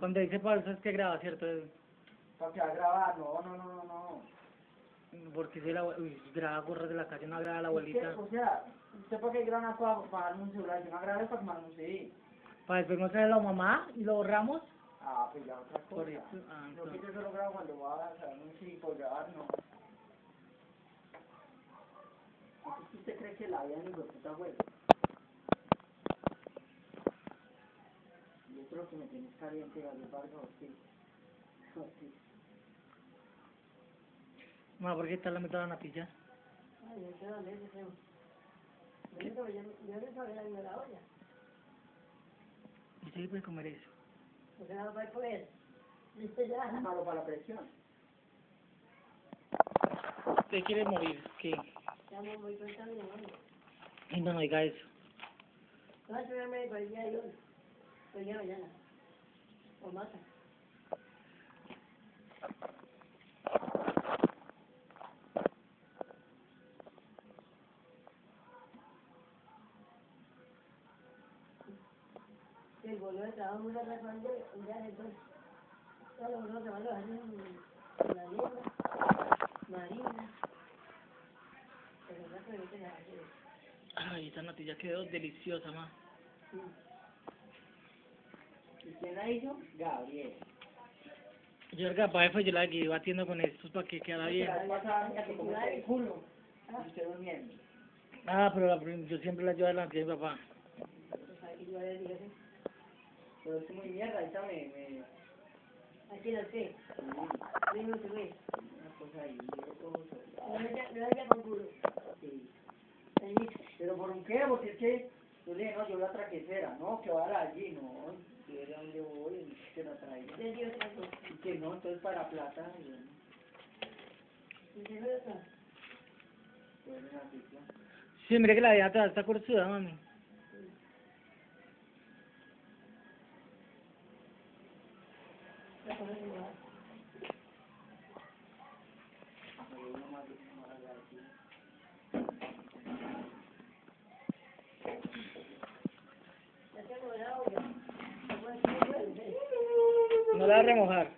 Cuando dice pausa es que graba, ¿cierto? Para que va a grabar, no, no, no, no. Porque si la uy, graba gorras de la calle, no graba la Es que, abuelita. o sea, usted para qué graba para, para darme un celular, yo no grabé para quemarme un CD. Para después mostrarle a la mamá y lo borramos. Ah, pues ya otra cosa. Por eso, ah, que yo solo grabo cuando voy a grabar un CD por grabar, no. Es que ¿Usted cree que la vida ni de puta juega? Lo que me tienes caliente, Ortiz. Ortiz. Mamá, ¿por qué está la mitad de la natilla? Ay, yo quiero leer. Yo no sabía- yo no sabía la la olla. Y sí puede comer eso. Porque no va a comer. Listo ya. Es malo para la presión. ¿Usted quiere morir? ¿Qué? Ya me voy contando, ¿no? Ay, no, no diga eso. No, yo me médico el día de hoy. El día de mañana. O mata. El vuelo de trabajo muy relajante, un día después. Todos los vuelos de trabajo los hacen en la lengua, marina. Pero no se ve que se hace. Ay, esa natilla quedó deliciosa, ma. ¿Y la hizo? Gabriel. Yo el capaz fue yo la que iba haciendo con estos para que quedara bien. La durmiendo. Ah, pero la, prim- yo siempre la llevo adelante de mi papá. Pues le Pero es muy mierda, ahorita me... me... aquí lo sé, sí, vengo te ve. Una cosa ahí, yo todo No me no me llamo culo. sí. Pero por un qué, porque es que yo le dije, no, yo la traquecera, no, que vaya allí, no, yo era donde voy, que la cosa. Y que no, entonces para plata, y bueno, Dice, "No, no". una cicla. Sí, mire que la vida está, está cursuda, mami. voy a remojar.